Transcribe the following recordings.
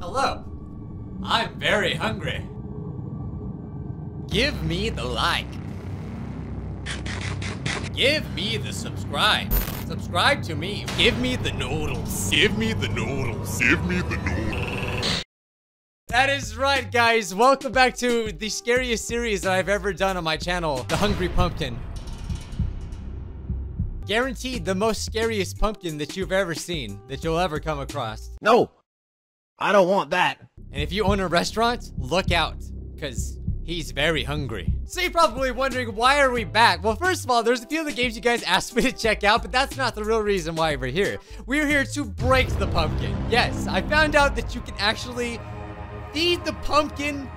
Hello. I'm very hungry. Give me the like. Give me the subscribe. Subscribe to me. Give me the noodles. Give me the noodles. Give me the noodles. That is right, guys. Welcome back to the scariest series that I've ever done on my channel, The Hungry Pumpkin. Guaranteed the most scariest pumpkin that you've ever seen, that you'll ever come across. No, I don't want that. And if you own a restaurant, look out, because he's very hungry. So you're probably wondering, why are we back? Well, first of all, there's a few of the games you guys asked me to check out, but that's not the real reason why we're here. We're here to break the pumpkin. Yes, I found out that you can actually feed the pumpkin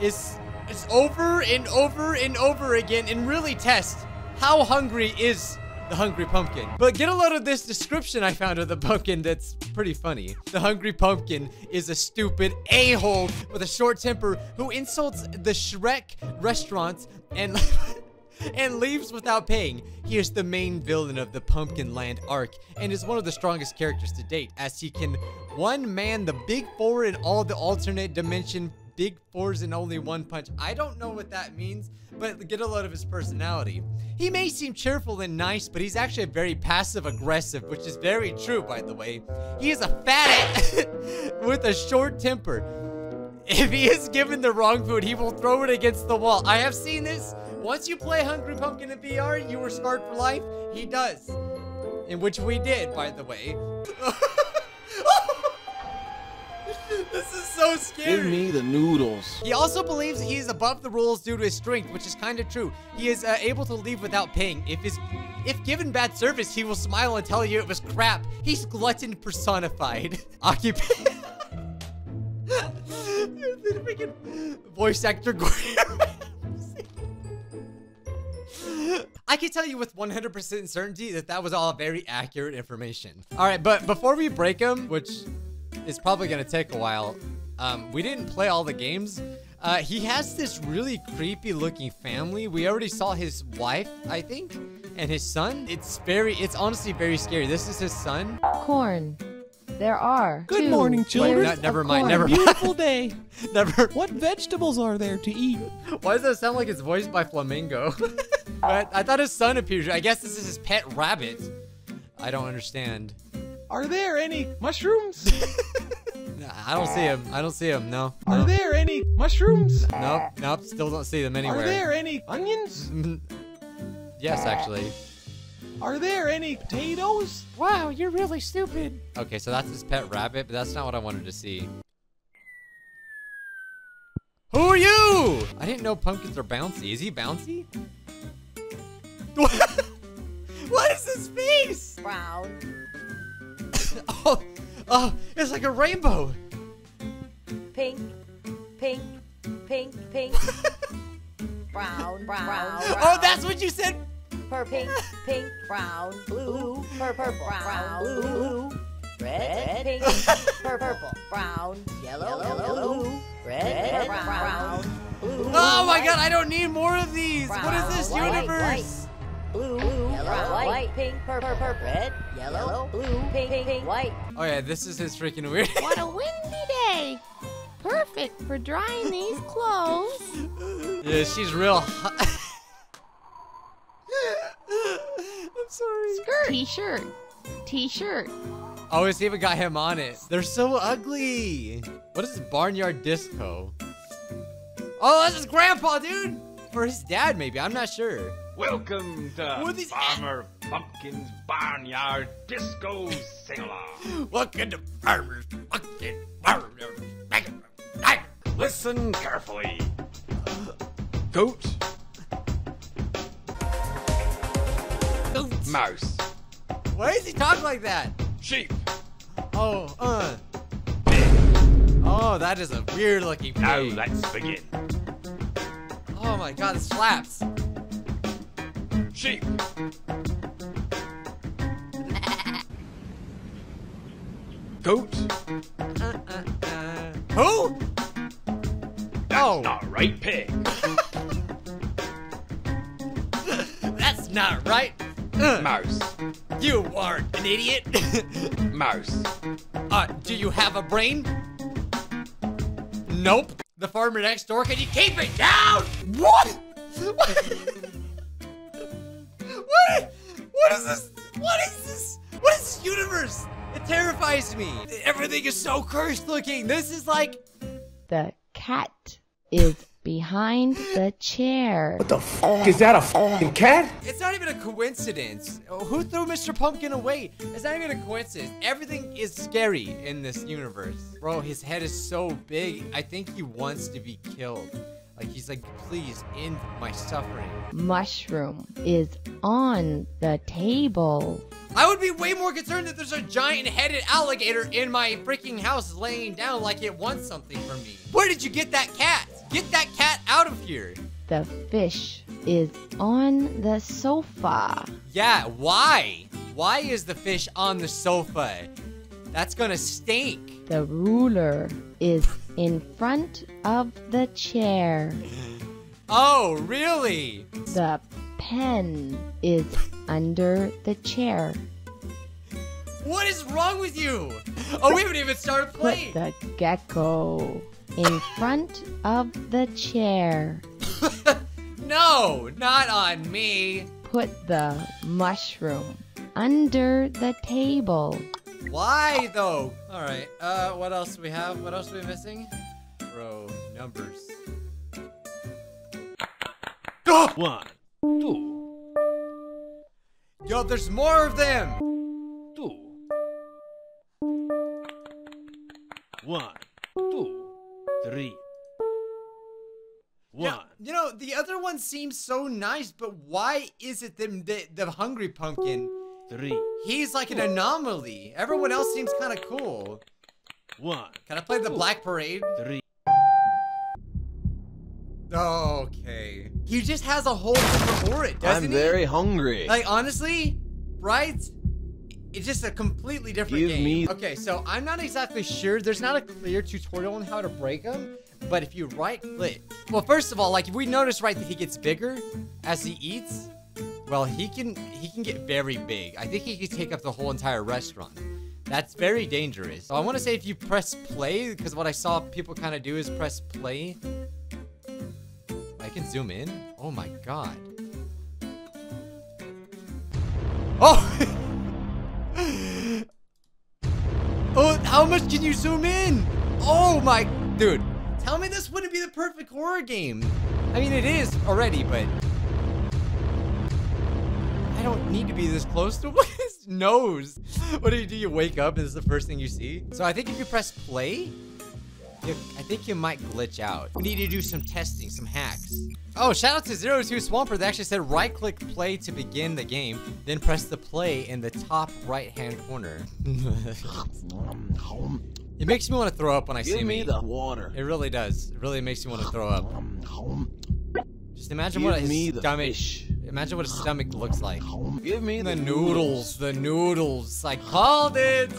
is is over and over and over again and really test how hungry is the hungry pumpkin. But get a load of this description I found of the pumpkin that's pretty funny. The hungry pumpkin is a stupid a-hole with a short temper who insults the Shrek restaurant and and leaves without paying. He is the main villain of the Pumpkin Land arc and is one of the strongest characters to date as he can one man the big four in all the alternate dimension big fours and only one punch. I don't know what that means, but get a load of his personality. He may seem cheerful and nice, but he's actually very passive aggressive, which is very true, by the way. He is a fat with a short temper. If he is given the wrong food, he will throw it against the wall. I have seen this. Once you play Hungry Pumpkin in VR, you were scarred for life. He does. In which we did, by the way. this is so scary. Give me the noodles. He also believes he is above the rules due to his strength, which is kind of true. He is uh, able to leave without paying. If his, if given bad service, he will smile and tell you it was crap. He's glutton personified. Occupation. Voice actor Gordon I can tell you with 100% certainty that that was all very accurate information. All right, but before we break him, which is probably gonna take a while, um, we didn't play all the games. Uh, he has this really creepy looking family. We already saw his wife, I think, and his son. It's very, it's honestly very scary. This is his son. Corn. There are. Good two morning, children. layers No, never of mind, corn. never mind. Beautiful day. Never. What vegetables are there to eat? Why does that sound like it's voiced by Flamingo? but I thought his son appeared. I guess this is his pet rabbit. I don't understand. Are there any mushrooms? Nah, I don't see him. I don't see him. No. Are no. there any mushrooms? Nope. Nope. Still don't see them anywhere. Are there any onions? yes, actually. Are there any potatoes? Wow, you're really stupid. Okay, so that's his pet rabbit, but that's not what I wanted to see. Who are you? I didn't know pumpkins are bouncy. Is he bouncy? what is his face? Brown. Oh, oh, it's like a rainbow. Pink. Pink. Pink. Pink. brown. Brown. Oh, brown. Oh, that's what you said. Pur pink. Pink. Brown. Blue. Pur purple. Brown. Blue. Red. Pink. Pur purple. Brown. Yellow. Yellow. Red. Brown. Blue. Oh my god, I don't need more of these. What Brown, is this white, universe? Blue. Yellow. White. Pink. Purple. Purple. Red. Yellow. Blue. Pink. Pink. White. Oh yeah, this is his freaking weird. What a windy day! Perfect for drying these clothes. yeah, she's real hot. I'm sorry. Skirt. T-shirt. T-shirt. Oh, it's even got him on it. They're so ugly. What is this barnyard disco? Oh, this is grandpa, dude. Or his dad, maybe. I'm not sure. Welcome to What is- Farmer Pumpkin's Barnyard Disco Sing-Along. Welcome to Farmer's Pumpkin Barnyard. Listen carefully. Goat, mouse, Why does he talk like that? sheep, Oh, uh. pig. Oh, that is a weird looking Now let's begin. Oh my god, it slaps. Goat. Uh, uh, uh. Who? That's Oh. not right, pig. That's not right. Uh, Mouse, you are an idiot. mouse, uh, do you have a brain? Nope. The farmer next door, can you keep it down? What? What? What? What is this? What is this? What is this universe? It terrifies me. Everything is so cursed looking. This is like The cat is behind the chair. What the f is that a fucking cat? It's not even a coincidence. Who threw Mr. Pumpkin away? It's not even a coincidence. Everything is scary in this universe. Bro, his head is so big. I think he wants to be killed. Like, he's like, please end my suffering. Mushroom is on the table. I would be way more concerned that there's a giant headed alligator in my freaking house laying down like it wants something from me. Where did you get that cat? Get that cat out of here. The fish is on the sofa. Yeah, why? Why is the fish on the sofa? That's gonna stink. The ruler is in front of the chair. Oh, really? The pen is under the chair. What is wrong with you? Oh, we haven't even started playing. Put the gecko in front of the chair. No, not on me. Put the mushroom under the table. Why though? All right. Uh, what else do we have? What else are we missing? Bro, numbers. Oh! One, two, Yo, there's more of them. two. One, two, three. One. Yeah, you know, the other one seems so nice, but why is it the, the, the hungry pumpkin? Three. He's like an anomaly. Everyone else seems kind of cool. One, Can I play the Black Parade? three. Okay. He just has a whole different aura, doesn't I'm he? very hungry. Like honestly, right? It's just a completely different Give game. me- Okay, so I'm not exactly sure. There's not a clear tutorial on how to break them, but if you right click, well, first of all, like if we notice right that he gets bigger as he eats, well, he can he can get very big. I think he could take up the whole entire restaurant. That's very dangerous. So I want to say if you press play, because what I saw people kind of do is press play. I can zoom in. Oh my god. Oh! oh, how much can you zoom in? Oh my, dude. Tell me this wouldn't be the perfect horror game. I mean, it is already, but don't need to be this close to his nose. What do you do? You wake up and this is the first thing you see? So I think if you press play, you, I think you might glitch out. We need to do some testing, some hacks. Oh, shout out to Zero Two Swampart. They actually said right click play to begin the game, then press the play in the top right hand corner. it makes me want to throw up when I Give see me the water. It really does. It really makes me want to throw up. Just imagine Give what his me the stomach. fish. Imagine what his stomach looks like. Give me The the noodles, the noodles. I called it.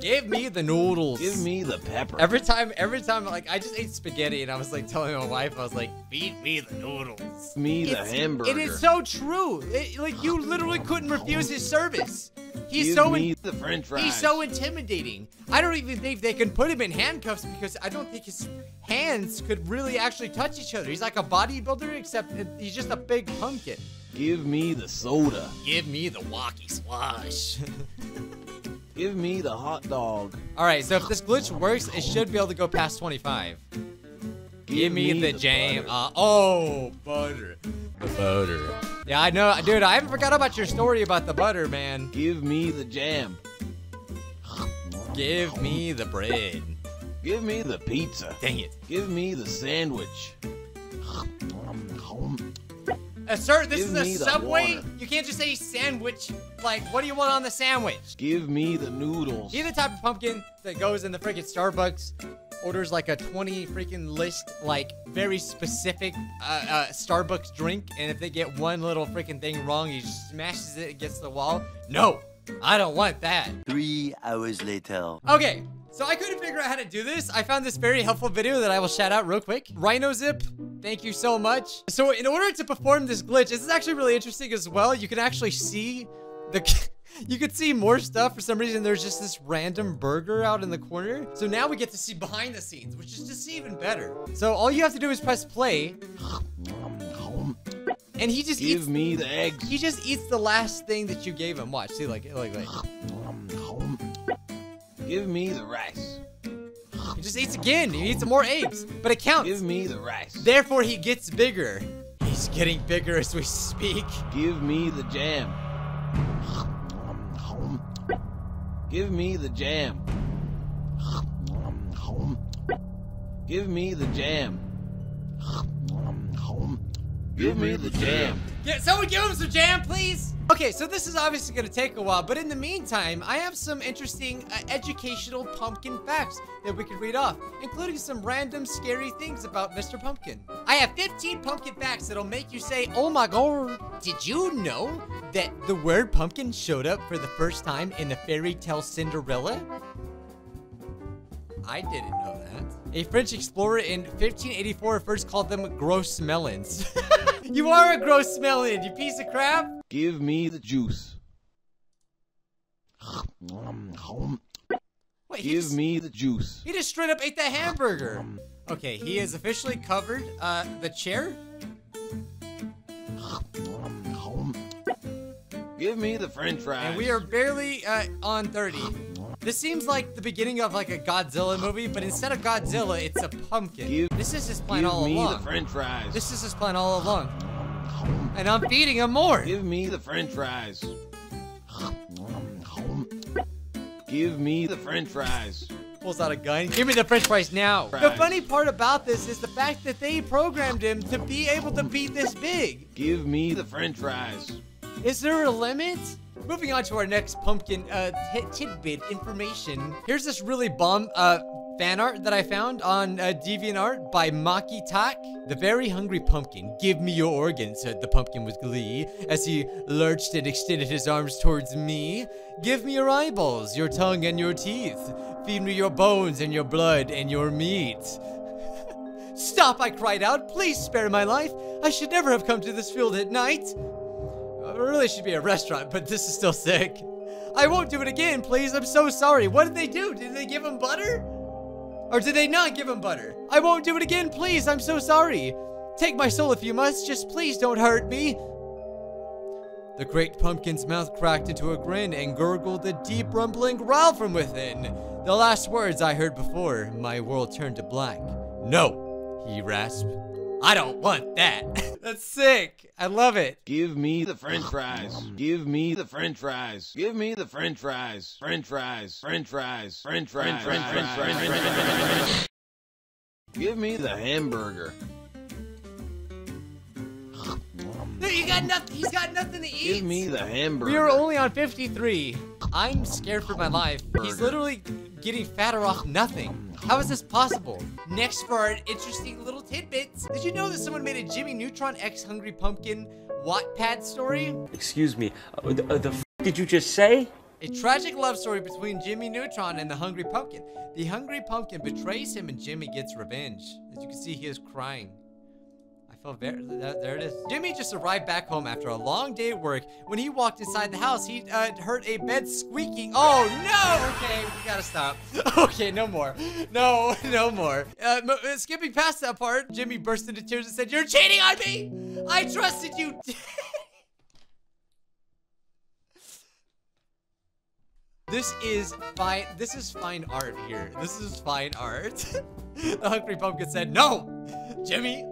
Give me the noodles. Give me the pepper. Every time, every time, like I just ate spaghetti and I was like telling my wife, I was like, feed me the noodles. Me the hamburger. It is so true. It- like you literally couldn't refuse his service. He's Give so in- the French fries. he's so intimidating. I don't even think they can put him in handcuffs because I don't think his hands could really actually touch each other. He's like a bodybuilder, except he's just a big pumpkin. Give me the soda. Give me the walkie swash. Give me the hot dog. All right, so if this glitch works, it should be able to go past 25. Give, me, the, jam. butter. Uh, oh, butter. The butter. Yeah, I know, dude. I haven't forgot about your story about the butter, man. Give me the jam. Give me the bread. Give me the pizza. Dang it. Give me the sandwich. Uh, sir, this Give is a subway. You can't just say sandwich. Like, what do you want on the sandwich? Give me the noodles. Be the type of pumpkin that goes in the freaking Starbucks, orders like a 20 freaking list, like very specific uh, uh, Starbucks drink, and if they get one little freaking thing wrong, he smashes it against the wall. No, I don't want that. Three hours later. Okay, so I couldn't figure out how to do this. I found this very helpful video that I will shout out real quick. Rhino Zip, thank you so much. So in order to perform this glitch, this is actually really interesting as well. You can actually see the You could see more stuff. For some reason, there's just this random burger out in the corner. So now we get to see behind the scenes, which is just even better. So all you have to do is press play, and he just Give eats. me the eggs. He just eats the last thing that you gave him. Watch, see, like, like, like. Give me the rice. He just eats again. He eats more eggs, but it counts. Give me the rice. Therefore, he gets bigger. He's getting bigger as we speak. Give me the jam. Give me the jam. Give me the jam. Give me the jam. Yeah, someone give him some jam, please. Okay, so this is obviously going to take a while, but in the meantime, I have some interesting uh, educational pumpkin facts that we could read off, including some random scary things about Mr. Pumpkin. I have 15 pumpkin facts that'll make you say, oh my god. Did you know that the word pumpkin showed up for the first time in the fairy tale Cinderella? I didn't know that. A French explorer in 1584 first called them gross melons. you are a gross melon, you piece of crap. Give me the juice. Wait, Give just, me the juice. he just straight up ate the hamburger. Okay, he has officially covered uh, the chair. Give me the french fries. And we are barely uh, on 30. This seems like the beginning of like a Godzilla movie, but instead of Godzilla, it's a pumpkin. Give- this is his plan all along. Give me the french fries. This is his plan all along. And I'm feeding him more. Give me the french fries. Give me the french fries. pulls out a gun. Give me the french fries now. The funny part about this is the fact that they programmed him to be able to be this big. Give me the french fries. Is there a limit? Moving on to our next pumpkin uh, tidbit information. Here's this really bomb uh, fan art that I found on uh, DeviantArt by Maki Tak. The very hungry pumpkin, give me your organs, said the pumpkin with glee as he lurched and extended his arms towards me. Give me your eyeballs, your tongue, and your teeth. Feed me your bones and your blood and your meat. Stop, I cried out. Please spare my life. I should never have come to this field at night. Uh, It really should be a restaurant, but this is still sick. I won't do it again, please. I'm so sorry. What did they do? Did they give him butter? Or did they not give him butter? I won't do it again, please. I'm so sorry. Take my soul if you must. Just please don't hurt me. The great pumpkin's mouth cracked into a grin and gurgled a deep rumbling growl from within. The last words I heard before my world turned to black. No, he rasped. I don't want that. That's sick. I love it. Give me the french fries. Give me the french fries. Give me the french fries. French fries. French fries. French fries. French fries. French fries. Give me the hamburger. You got nothing. He's got nothing to eat. Give me the hamburger. We are only on 53. I'm scared for my life. He's literally getting fatter off nothing. How is this possible? Next for our interesting little tidbits. Did you know that someone made a Jimmy Neutron X Hungry Pumpkin Wattpad story? Excuse me. Uh, the, uh, the f- did you just say? A tragic love story between Jimmy Neutron and the Hungry Pumpkin. The Hungry Pumpkin betrays him and Jimmy gets revenge. As you can see, he is crying. Very. There, there it is. Jimmy just arrived back home after a long day at work. When he walked inside the house, he uh, heard a bed squeaking. Oh no! Okay, we gotta stop. Okay, no more. No, no more. Uh, uh, skipping past that part, Jimmy burst into tears and said, "You're cheating on me! I trusted you." This is fine. This is fine art here. This is fine art. the Hungry Pumpkin said, "No, Jimmy,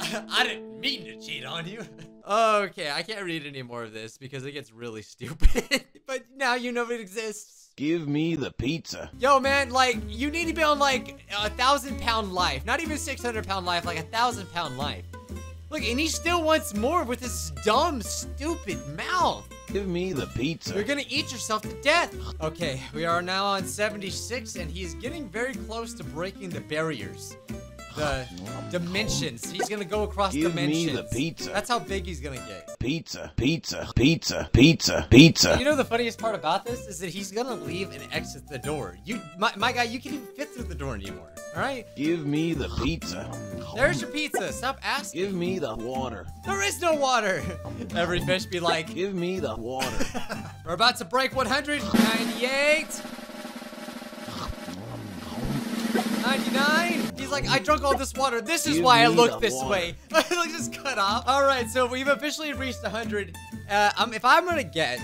I didn't mean to cheat on you." okay, I can't read any more of this because it gets really stupid. but now you know it exists. Give me the pizza. Yo, man, like you need to be on like a thousand pound life, not even six hundred pound life, like a thousand pound life. Look, and he still wants more with his dumb, stupid mouth. Give me the pizza. You're gonna eat yourself to death. Okay, we are now on 76, and he's getting very close to breaking the barriers. The dimensions. He's gonna go across Give me dimensions. the pizza. That's how big he's gonna get. Pizza. Pizza. Pizza. Pizza. Pizza. You know the funniest part about this is that he's gonna leave and exit the door. You, my, my guy, you can't even fit through the door anymore. All right. Give me the pizza. There's your pizza. Stop asking. Give me the water. There is no water. Every fish be like, Give me the water. we're about to break 198. 99. Like, I drunk all this water. This is Give why I look this water. way. like, just cut off. All right, so we've officially reached 100. Uh, um, if I'm gonna guess,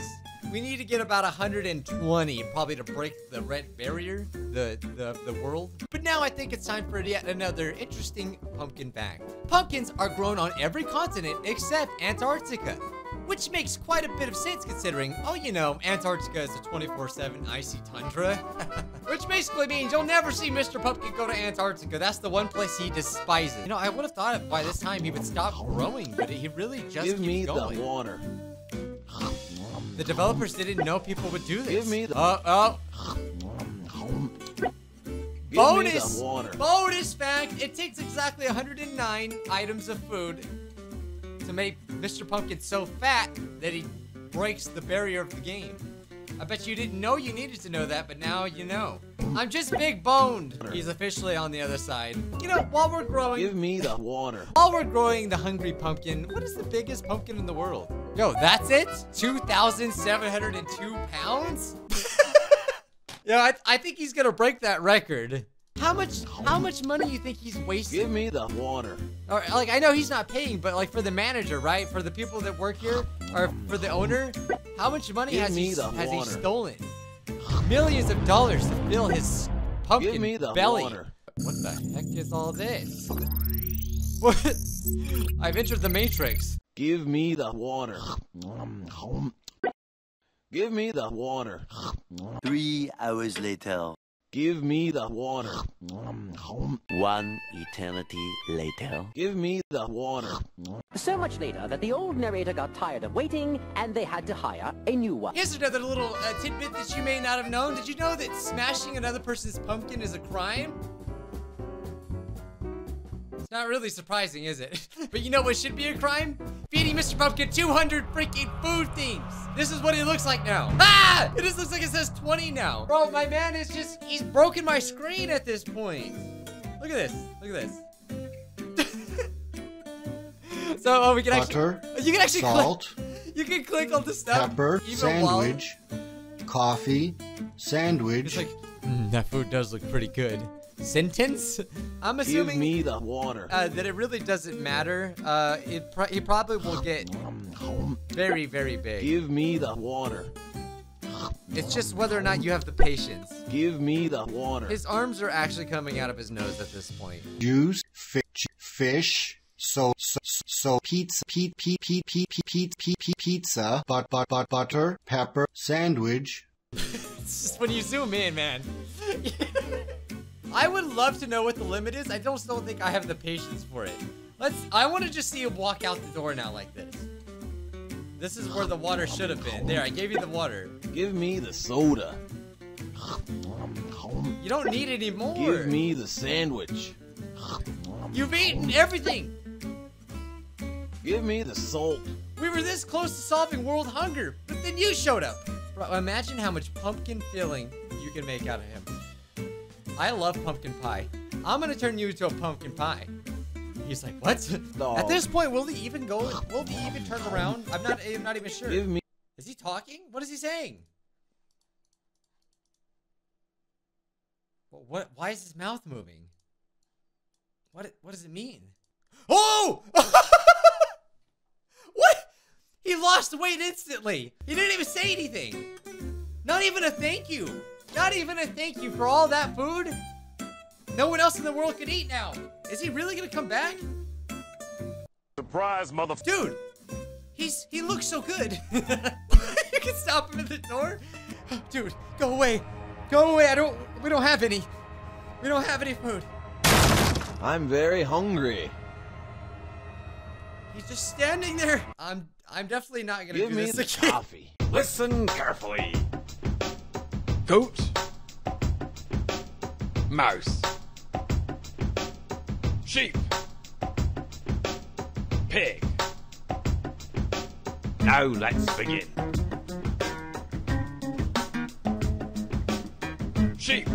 we need to get about 120 probably to break the red barrier, the, the, the world. But now I think it's time for yet another interesting pumpkin fact. Pumpkins are grown on every continent except Antarctica. Which makes quite a bit of sense considering, oh, you know, Antarctica is a 24-7 icy tundra. Which basically means you'll never see Mr. Pumpkin go to Antarctica. That's the one place he despises. You know, I would have thought by this time he would stop growing, but he really just Give keeps me going. the water. The developers didn't know people would do this. Give me the- Oh, oh. Give Bonus! me the water. Bonus fact! It takes exactly 109 items of food to make Mr. Pumpkin so fat that he breaks the barrier of the game. I bet you didn't know you needed to know that, but now you know. I'm just big boned. He's officially on the other side. You know, while we're growing, Give me the water. while we're growing the hungry pumpkin, what is the biggest pumpkin in the world? Yo, that's it? 2,702 pounds? yeah, I, I think he's gonna break that record. How much how much money you think he's wasting? Give me the water. Or like I know he's not paying, but like for the manager, right? For the people that work here, or for the owner, how much money Give has he the has he stolen? Millions of dollars to fill his pumpkin Give me the belly. water. What the heck is all this? What? I've entered the matrix. Give me the water. Give me the water. Three hours later. Give me the water. One eternity later. Give me the water. So much later that the old narrator got tired of waiting and they had to hire a new one. Here's another little uh, tidbit that you may not have known. Did you know that smashing another person's pumpkin is a crime? It's not really surprising, is it? but you know what should be a crime? Feeding Mr. Pumpkin 200 freaking food things. This is what he looks like now. Ah! It just looks like it says 20 now. Bro, my man is just, he's broken my screen at this point. Look at this. Look at this. so, oh, we can Butter, actually, you can actually salt, click, you can click on the stuff. pepper, even while- sandwich, coffee, sandwich, It's like, "Mm, that food does look pretty good. Sentence? I'm Give assuming me the water. uh, that it really doesn't matter. Uh, it pro- he probably will get very, very big. Give me the water. It's just whether or not you have the patience. Give me the water. His arms are actually coming out of his nose at this point. juice, fish, fish, so so so pizza, pe, pe, pe, pe, pe, pe, pe, pe, pizza, but but but butter, pepper, sandwich, It's just when you zoom in, man. I would love to know what the limit is. I don't still think I have the patience for it. Let's. I want to just see him walk out the door now like this. This is where the water should have been. There, I gave you the water. Give me the soda. You don't need any more. Give me the sandwich. You've eaten everything. Give me the salt. We were this close to solving world hunger, but then you showed up. Bro, imagine how much pumpkin filling you can make out of him. I love pumpkin pie. I'm gonna turn you into a pumpkin pie. He's like, what? Dog. At this point, will he even go? Will he even turn around? I'm not. I'm not even sure. Give me Is he talking? What is he saying? What? what why is his mouth moving? What? What does it mean? Oh! what? He lost weight instantly. He didn't even say anything. Not even a thank you. Not even a thank you for all that food. No one else in the world could eat now. Is he really gonna come back? Surprise, mother. Dude, he's he looks so good. you can stop him at the door. Dude, go away. Go away. I don't we don't have any. We don't have any food. I'm very hungry. He's just standing there. I'm I'm definitely not gonna Give do me this the again. coffee. Listen carefully. Goat. Mouse. Sheep. Pig. Now let's begin. Sheep.